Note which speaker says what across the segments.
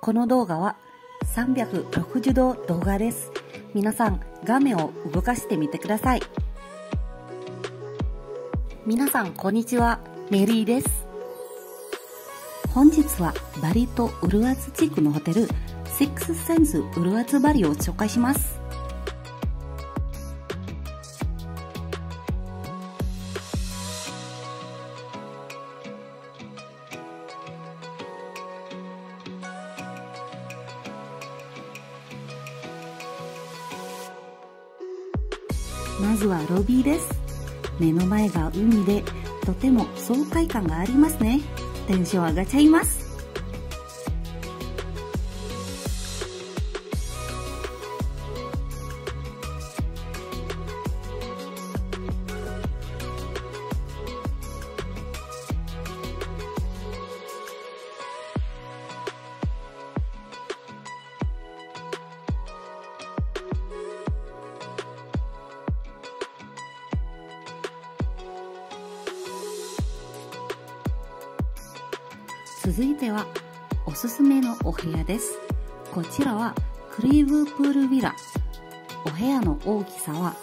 Speaker 1: この動画は360度動画です。皆さん画面を動かしてみてください。皆さんこんにちは、メリーです。本日はバリとウルワツ地区のホテルシックスセンズウルワツバリを紹介します。まずはロビーです。目の前が海でとても爽快感がありますね。テンション上がっちゃいます。続いてはおすすめのお部屋です。こちらはクリーブプールヴィラ。お部屋の大きさは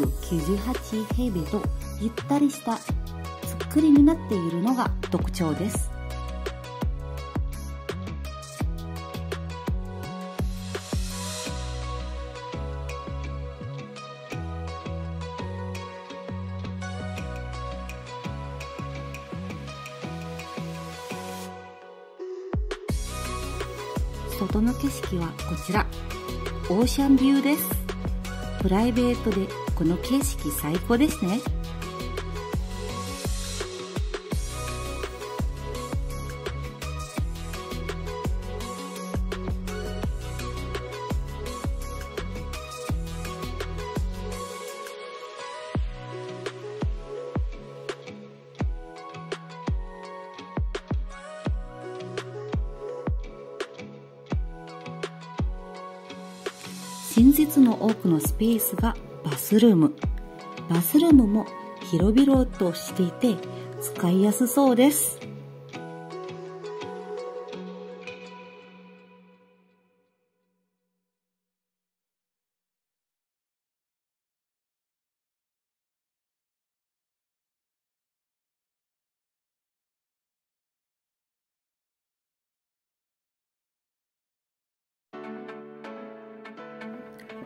Speaker 1: 198平米とゆったりした作りになっているのが特徴です。外の景色はこちら。オーシャンビューです。プライベートでこの景色最高ですね。新設の多くのスペースがバスルーム。バスルームも広々としていて使いやすそうです。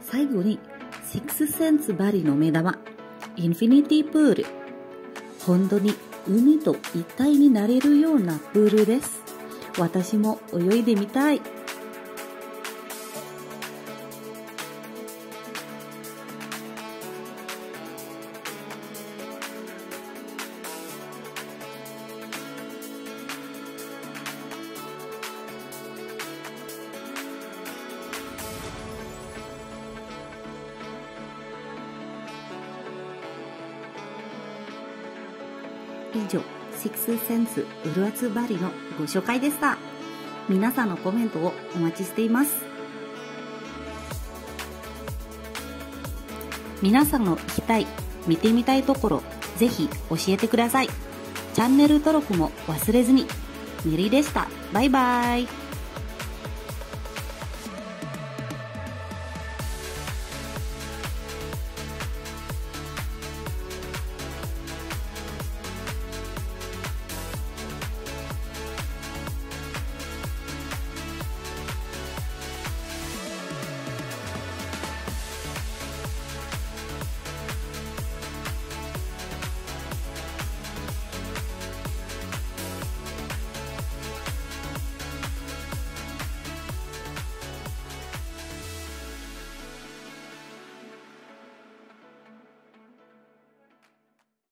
Speaker 1: 最後に、シックスセンスバリの目玉、インフィニティプール。本当に海と一体になれるようなプールです。私も泳いでみたい。以上、シックスセンスウルアツバリのご紹介でした。皆さんのコメントをお待ちしています。皆さんの行きたい、見てみたいところ、ぜひ教えてください。チャンネル登録も忘れずに。メリーでした。バイバイ。